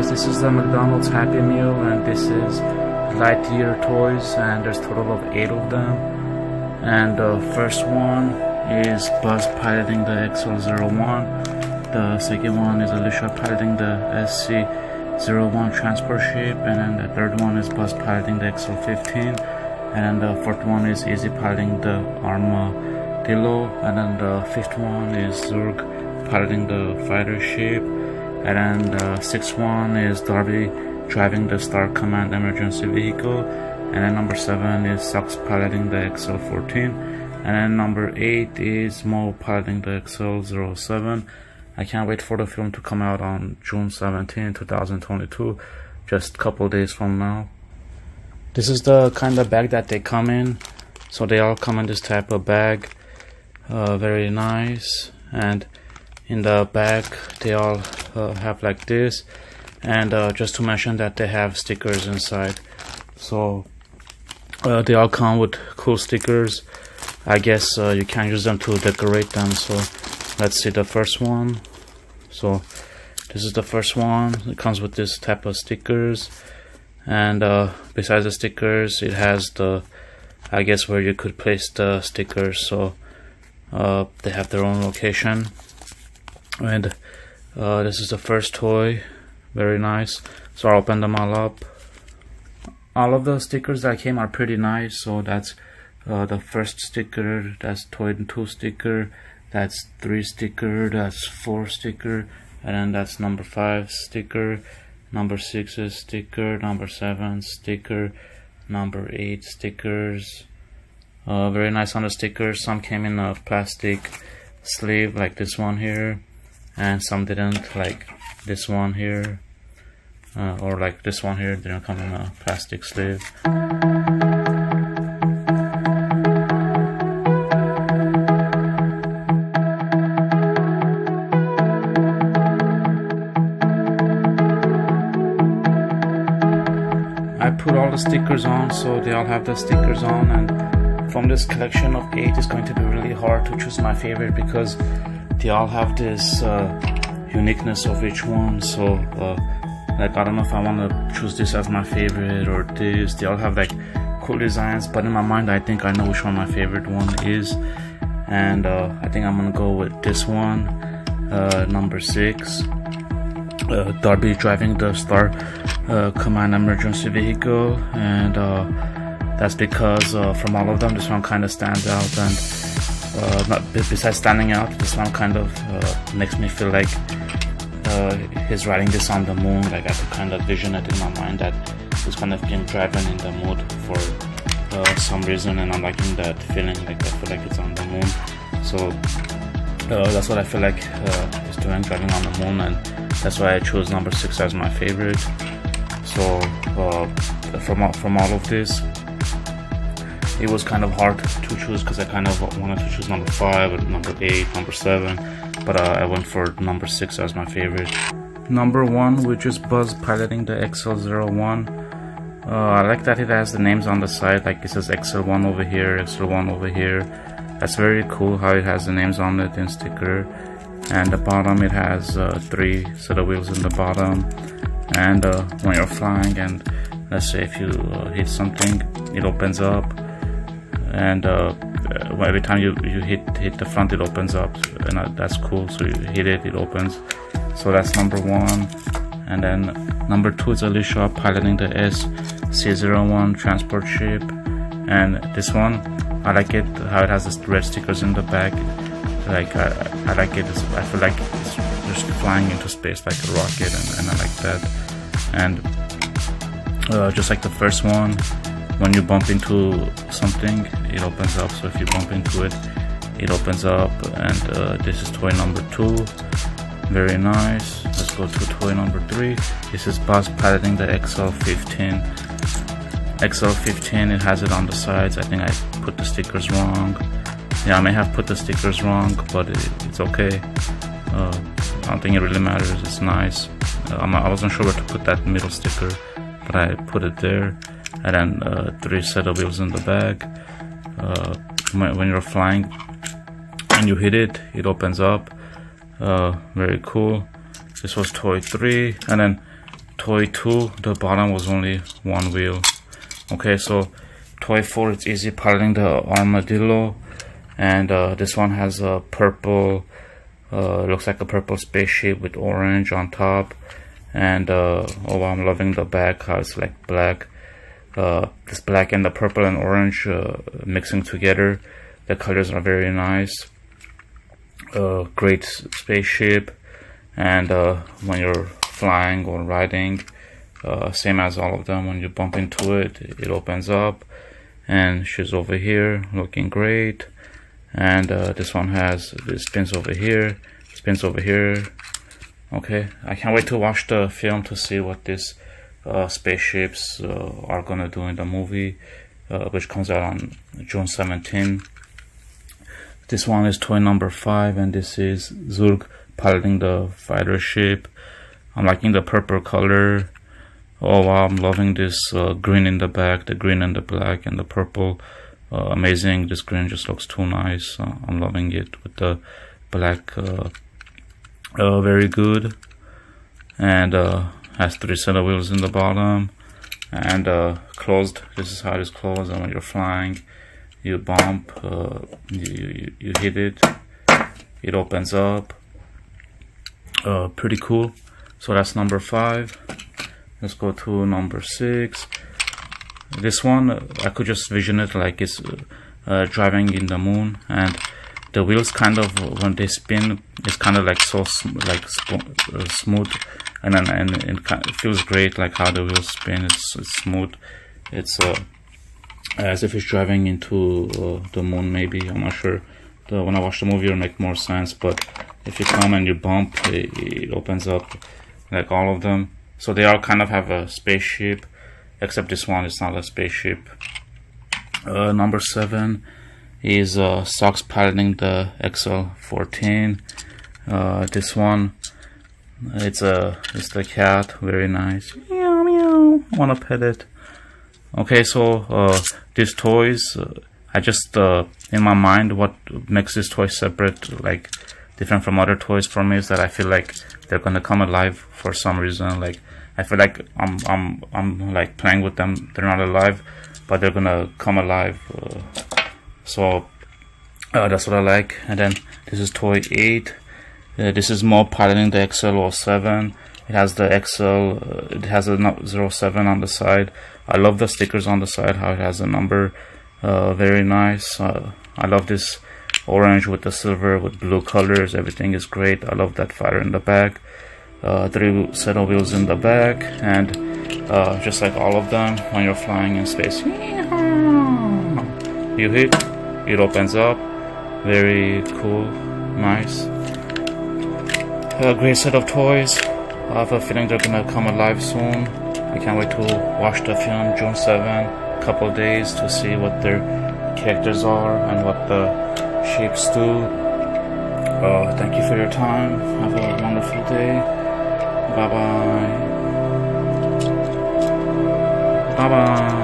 guys, this is the McDonald's Happy Meal and this is Lightyear toys and there's total of 8 of them. And the first one is Buzz piloting the XL01. The second one is Alisha piloting the SC01 transport ship and then the third one is Buzz piloting the XL15 and then the fourth one is Izzy piloting the Armadillo and then the fifth one is Zurg piloting the fighter ship and then the sixth one is Darby driving the Star Command emergency vehicle. And then number seven is Sox piloting the XL14. And then number eight is Mo piloting the XL07. I can't wait for the film to come out on June 17, 2022, just a couple days from now. This is the kind of bag that they come in. So they all come in this type of bag. Uh, very nice. And in the bag they all uh, have like this and uh, just to mention that they have stickers inside. So uh, they all come with cool stickers. I guess uh, you can use them to decorate them. So let's see the first one. So this is the first one. It comes with this type of stickers. And uh, besides the stickers it has the I guess where you could place the stickers. So uh, they have their own location. And uh, this is the first toy. Very nice. So I'll open them all up. All of the stickers that came are pretty nice. So that's uh, the first sticker that's toy 2 sticker that's 3 sticker that's 4 sticker and then that's number 5 sticker number 6 is sticker number 7 sticker number 8 stickers. Uh, very nice on the stickers. Some came in a plastic sleeve like this one here and some didn't like this one here uh, or like this one here didn't come in a plastic sleeve. I put all the stickers on so they all have the stickers on and from this collection of eight it's going to be really hard to choose my favorite because they all have this uh, uniqueness of each one. So uh, like I don't know if I want to choose this as my favorite or this. They all have like cool designs but in my mind I think I know which one my favorite one is. And uh, I think I'm gonna go with this one uh, number six uh, Darby driving the Star uh, Command emergency vehicle. And that's because from all of them this one kind of stands out. And uh, not besides standing out this one kind of uh, makes me feel like uh, he's riding this on the moon. Like I could kind of vision it in my mind that he's kind of being driven in the mood for uh, some reason and I'm liking that feeling. Like I feel like it's on the moon. So uh, that's what I feel like he's doing driving on the moon and that's why I chose number six as my favorite. So from, from all of this it was kind of hard to choose because I kind of wanted to choose number 5 number 8, number 7 but uh, I went for number 6 as my favorite. Number 1 which is Buzz piloting the XL01 uh, I like that it has the names on the side like it says XL1 over here, XL1 over here. That's very cool how it has the names on it in sticker. And the bottom it has uh, three set of wheels in the bottom. And uh, when you're flying and let's say if you uh, hit something it opens up and uh, every time you, you hit hit the front it opens up and uh, that's cool. So you hit it it opens. So that's number one. And then number two is Alisha piloting the SC01 transport ship. And this one I like it how it has this red stickers in the back. Like I, I like it. I feel like it's just flying into space like a rocket and, and I like that. And uh, just like the first one when you bump into something it opens up. So if you bump into it it opens up. And uh, this is toy number two. Very nice. Let's go to toy number three. This is Buzz piloting the XL15 XL15 it has it on the sides. I think I put the stickers wrong. Yeah I may have put the stickers wrong but it, it's okay. Uh, I don't think it really matters. It's nice. Uh, I wasn't sure where to put that middle sticker but I put it there and then uh, three set of wheels in the back uh, when you're flying and you hit it it opens up. Uh, very cool. This was toy 3 and then toy 2 the bottom was only one wheel. Okay so toy 4 it's Izzy piloting the armadillo. And uh, this one has a purple uh, looks like a purple spaceship with orange on top. And uh, oh I'm loving the back how it's like black uh, this black and the purple and orange uh, mixing together. The colors are very nice. Uh, great spaceship. And uh, when you're flying or riding uh, same as all of them when you bump into it it opens up. And she's over here looking great. And this one has this spins over here spins over here. Okay I can't wait to watch the film to see what these uh, spaceships uh, are gonna do in the movie uh, which comes out on June 17 this one is toy number five and this is Zurg piloting the fighter ship. I'm liking the purple color. Oh wow I'm loving this uh, green in the back the green and the black and the purple. Uh, amazing this green just looks too nice. I'm loving it with the black very good. And has three of wheels in the bottom and uh, closed this is how it is closed and when you're flying you bump uh, you, you, you, hit it it opens up. Uh, pretty cool. So that's number five. Let's go to number six. This one I could just vision it like it's uh, driving in the moon and the wheels kind of when they spin it's kind of like so sm like uh, smooth and and it, it, feels great like how the wheels spin. It's, it's smooth. It's uh, as if it's driving into uh, the moon maybe. I'm not sure. The, when i watch the movie it'll make more sense. But if you come and you bump it, it opens up like all of them. So they all kind of have a spaceship except this one is not a spaceship. Uh, number seven is uh, Sox piloting the XL14. Uh, this one, it's a it's the cat, very nice. Meow meow. I wanna pet it. Okay, so uh, these toys, uh, I just uh, in my mind, what makes this toy separate, like different from other toys for me, is that I feel like they're gonna come alive for some reason. Like I feel like I'm I'm I'm like playing with them. They're not alive, but they're gonna come alive. Uh, so uh, that's what I like and then this is toy 8 uh, this is Mo piloting the XL07 it has the XL uh, it has a 07 on the side. I love the stickers on the side how it has a number uh, very nice. Uh, I love this orange with the silver with blue colors. Everything is great. I love that fire in the back. Uh, three set of wheels in the back and just like all of them when you're flying in space. You hit it opens up. Very cool. Nice a great set of toys. I have a feeling they're gonna come alive soon. I can't wait to watch the film June 7 couple days to see what their characters are and what the shapes do. Uh, thank you for your time. Have a wonderful day. Bye bye bye bye